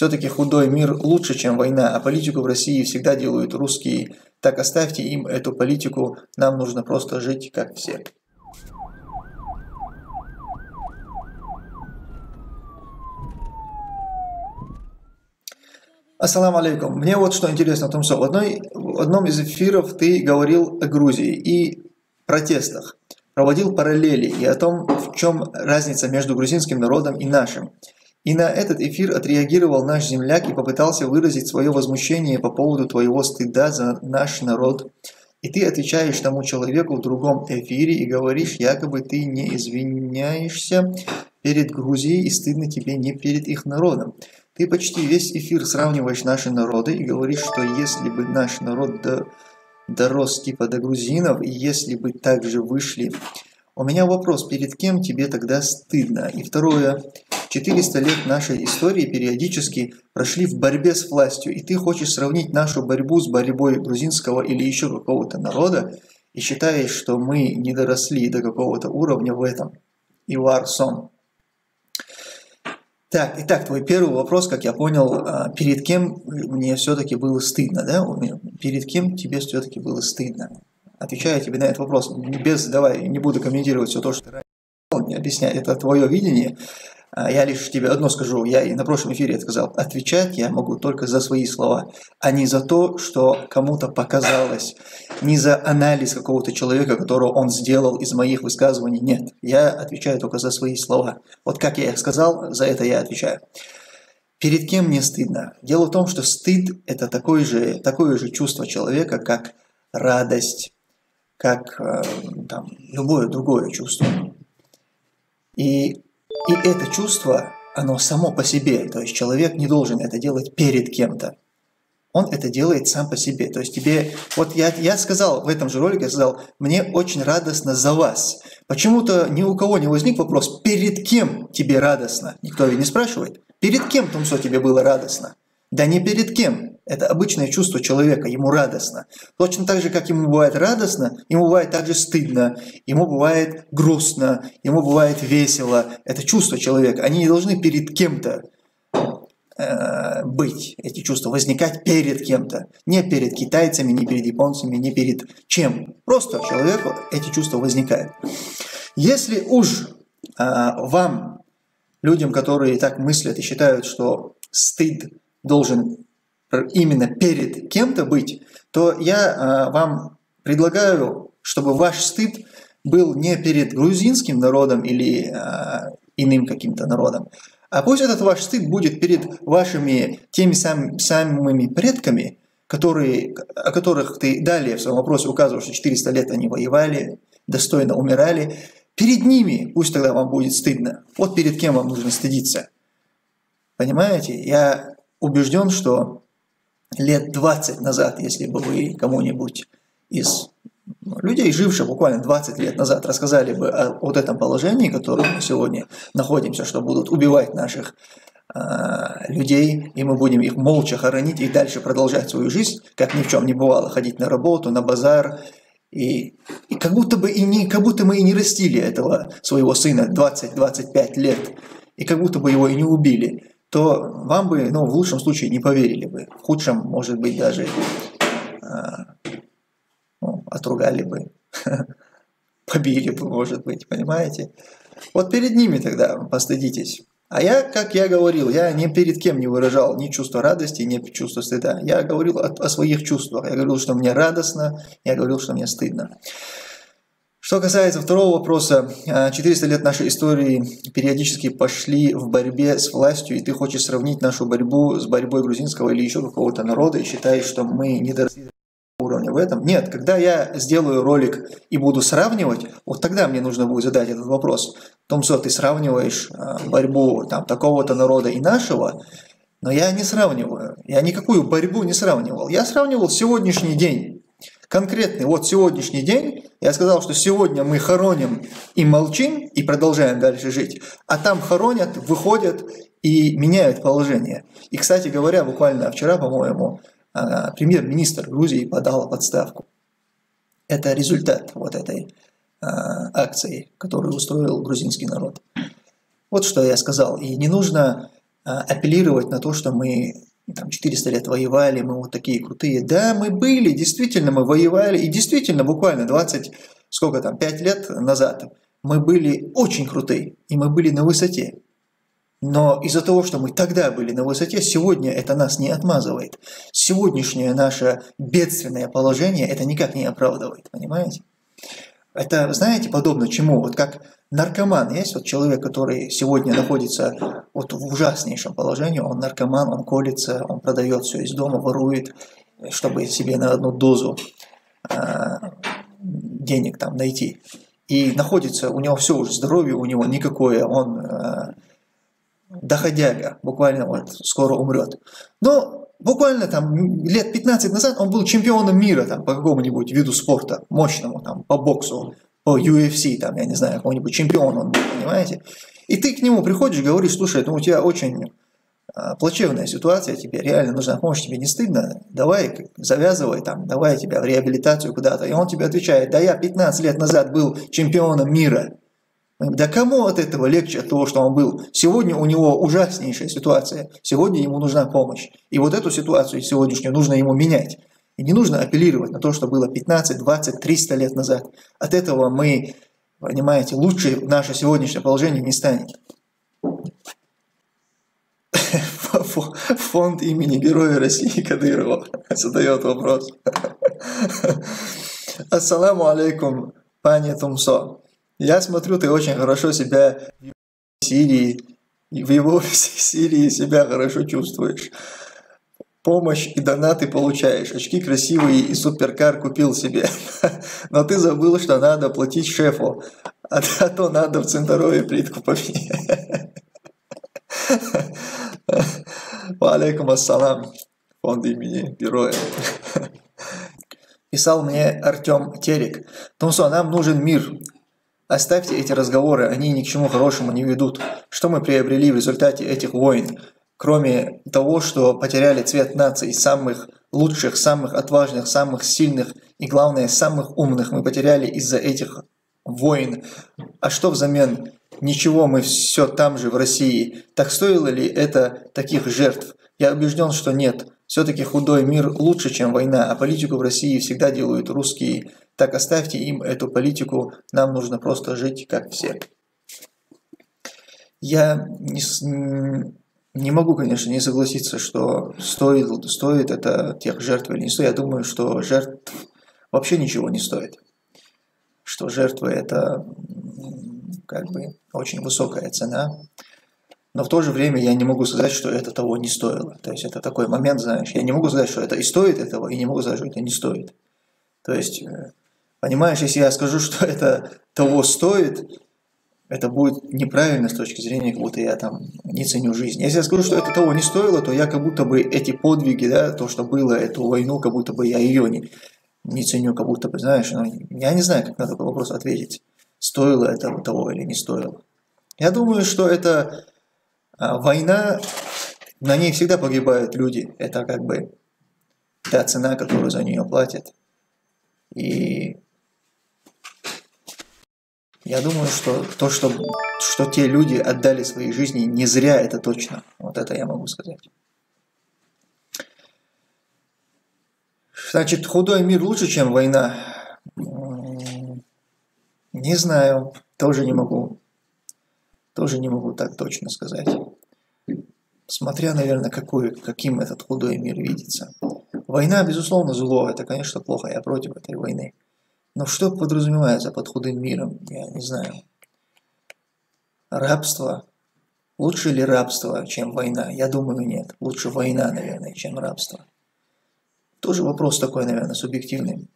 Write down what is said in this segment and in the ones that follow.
Все-таки худой мир лучше, чем война, а политику в России всегда делают русские. Так оставьте им эту политику, нам нужно просто жить как все. Ассаламу алейкум. Мне вот что интересно в том, что в, одной, в одном из эфиров ты говорил о Грузии и протестах, проводил параллели и о том, в чем разница между грузинским народом и нашим. И на этот эфир отреагировал наш земляк и попытался выразить свое возмущение по поводу твоего стыда за наш народ. И ты отвечаешь тому человеку в другом эфире и говоришь, якобы ты не извиняешься перед Грузией и стыдно тебе не перед их народом. Ты почти весь эфир сравниваешь наши народы и говоришь, что если бы наш народ до, дорос типа до грузинов, и если бы также вышли... У меня вопрос, перед кем тебе тогда стыдно? И второе, 400 лет нашей истории периодически прошли в борьбе с властью, и ты хочешь сравнить нашу борьбу с борьбой грузинского или еще какого-то народа, и считаешь, что мы не доросли до какого-то уровня в этом. Ивар Сон. Так, итак, твой первый вопрос, как я понял, а, перед кем мне все-таки было стыдно, да? Перед кем тебе все-таки было стыдно? Отвечаю тебе на этот вопрос, без, давай, не буду комментировать все то, что ты ранее объяснять, это твое видение, я лишь тебе одно скажу, я и на прошлом эфире сказал, отвечать я могу только за свои слова, а не за то, что кому-то показалось, не за анализ какого-то человека, которого он сделал из моих высказываний, нет, я отвечаю только за свои слова. Вот как я их сказал, за это я отвечаю. Перед кем мне стыдно? Дело в том, что стыд – это такое же, такое же чувство человека, как радость, как э, там, любое другое чувство. И и это чувство, оно само по себе, то есть человек не должен это делать перед кем-то. Он это делает сам по себе. То есть тебе, вот я, я сказал в этом же ролике, я сказал, мне очень радостно за вас. Почему-то ни у кого не возник вопрос, перед кем тебе радостно? Никто ведь не спрашивает. Перед кем, Тумсо, тебе было радостно? Да не перед кем. Это обычное чувство человека, ему радостно. Точно так же, как ему бывает радостно, ему бывает также стыдно, ему бывает грустно, ему бывает весело. Это чувство человека. Они не должны перед кем-то э, быть, эти чувства, возникать перед кем-то. Не перед китайцами, не перед японцами, не перед чем. Просто человеку эти чувства возникают. Если уж э, вам, людям, которые так мыслят и считают, что стыд должен именно перед кем-то быть, то я а, вам предлагаю, чтобы ваш стыд был не перед грузинским народом или а, иным каким-то народом, а пусть этот ваш стыд будет перед вашими теми сам, самыми предками, которые, о которых ты далее в своем вопросе указываешь, что 400 лет они воевали, достойно умирали. Перед ними пусть тогда вам будет стыдно. Вот перед кем вам нужно стыдиться. Понимаете? Я убежден, что лет 20 назад, если бы вы кому-нибудь из людей, живших буквально 20 лет назад, рассказали бы о вот этом положении, в котором мы сегодня находимся, что будут убивать наших э, людей, и мы будем их молча хоронить и дальше продолжать свою жизнь, как ни в чем не бывало, ходить на работу, на базар, и, и как будто бы и не, как будто мы и не растили этого своего сына 20-25 лет, и как будто бы его и не убили то вам бы, ну, в лучшем случае не поверили бы. В худшем, может быть, даже э, ну, отругали бы, побили бы, может быть, понимаете? Вот перед ними тогда постыдитесь. А я, как я говорил, я ни перед кем не выражал ни чувства радости, ни чувства стыда. Я говорил о, о своих чувствах. Я говорил, что мне радостно, я говорил, что мне стыдно. Что касается второго вопроса, 400 а, лет нашей истории периодически пошли в борьбе с властью, и ты хочешь сравнить нашу борьбу с борьбой грузинского или еще какого-то народа, и считаешь, что мы не доросли до уровня в этом. Нет, когда я сделаю ролик и буду сравнивать, вот тогда мне нужно будет задать этот вопрос. Томсо, ты сравниваешь а, борьбу там, такого-то народа и нашего, но я не сравниваю. Я никакую борьбу не сравнивал. Я сравнивал сегодняшний день конкретный, вот сегодняшний день, я сказал, что сегодня мы хороним и молчим, и продолжаем дальше жить, а там хоронят, выходят и меняют положение. И, кстати говоря, буквально вчера, по-моему, а, премьер-министр Грузии подал подставку. Это результат вот этой а, акции, которую устроил грузинский народ. Вот что я сказал. И не нужно апеллировать на то, что мы там 400 лет воевали, мы вот такие крутые. Да, мы были, действительно, мы воевали, и действительно, буквально 20, сколько там, 5 лет назад мы были очень крутые, и мы были на высоте. Но из-за того, что мы тогда были на высоте, сегодня это нас не отмазывает. Сегодняшнее наше бедственное положение это никак не оправдывает, понимаете? Это, знаете, подобно чему? Вот как наркоман есть, вот человек, который сегодня находится вот в ужаснейшем положении, он наркоман, он колется, он продает все из дома, ворует, чтобы себе на одну дозу э, денег там найти. И находится, у него все уже здоровье, у него никакое, он э, доходяга, буквально вот скоро умрет. Но буквально там лет 15 назад он был чемпионом мира там, по какому-нибудь виду спорта, мощному, там, по боксу, по UFC, там, я не знаю, какой-нибудь чемпион он был, понимаете? И ты к нему приходишь, говоришь, слушай, ну у тебя очень а, плачевная ситуация, тебе реально нужна помощь, тебе не стыдно, давай завязывай там, давай тебя в реабилитацию куда-то. И он тебе отвечает, да я 15 лет назад был чемпионом мира. Да кому от этого легче, от того, что он был? Сегодня у него ужаснейшая ситуация. Сегодня ему нужна помощь. И вот эту ситуацию сегодняшнюю нужно ему менять. И не нужно апеллировать на то, что было 15, 20, 300 лет назад. От этого мы, понимаете, лучше наше сегодняшнее положение не станет. Фонд имени Героя России Кадырова задает вопрос. Ассаламу алейкум, пани Тумсо. Я смотрю, ты очень хорошо себя в Сирии, в его Сирии себя хорошо чувствуешь. Помощь и донаты получаешь. Очки красивые и суперкар купил себе. Но ты забыл, что надо платить шефу. А, а то надо в Центрове плитку поменять. Валейкум ассалам. Фонд имени героя. Писал мне Артем Терек. Тумсо, нам нужен мир. Оставьте эти разговоры, они ни к чему хорошему не ведут. Что мы приобрели в результате этих войн? Кроме того, что потеряли цвет наций самых лучших, самых отважных, самых сильных и, главное, самых умных мы потеряли из-за этих войн. А что взамен? Ничего, мы все там же, в России. Так стоило ли это таких жертв? Я убежден, что нет. Все-таки худой мир лучше, чем война, а политику в России всегда делают русские так оставьте им эту политику, нам нужно просто жить как все. Я не, не могу, конечно, не согласиться, что стоит, стоит это тех жертв или не стоит. Я думаю, что жертв вообще ничего не стоит. Что жертвы это как бы очень высокая цена. Но в то же время я не могу сказать, что это того не стоило. То есть это такой момент, знаешь, я не могу сказать, что это и стоит этого, и не могу сказать, что это не стоит. То есть э, Понимаешь, если я скажу, что это того стоит, это будет неправильно с точки зрения, как будто я там не ценю жизнь. Если я скажу, что это того не стоило, то я как будто бы эти подвиги, да, то, что было, эту войну, как будто бы я ее не, не ценю, как будто бы, знаешь, ну, я не знаю, как на такой вопрос ответить, стоило это того или не стоило. Я думаю, что это война, на ней всегда погибают люди. Это как бы та цена, которую за нее платят. И я думаю, что то, что, что те люди отдали свои жизни, не зря это точно. Вот это я могу сказать. Значит, худой мир лучше, чем война? Не знаю, тоже не могу. Тоже не могу так точно сказать. Смотря, наверное, какой, каким этот худой мир видится. Война, безусловно, зло. Это, конечно, плохо. Я против этой войны. Но что подразумевается под худым миром, я не знаю. Рабство. Лучше ли рабство, чем война? Я думаю, нет. Лучше война, наверное, чем рабство. Тоже вопрос такой, наверное, субъективный.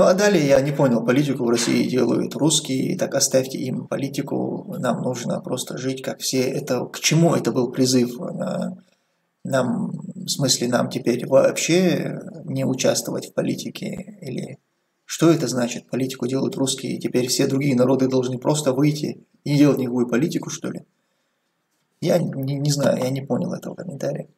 Ну а далее я не понял, политику в России делают русские, так оставьте им политику, нам нужно просто жить как все. Это к чему это был призыв? Нам, в смысле, нам теперь вообще не участвовать в политике или что это значит? Политику делают русские, и теперь все другие народы должны просто выйти и делать никакую политику, что ли? Я не, не знаю, я не понял этого комментария.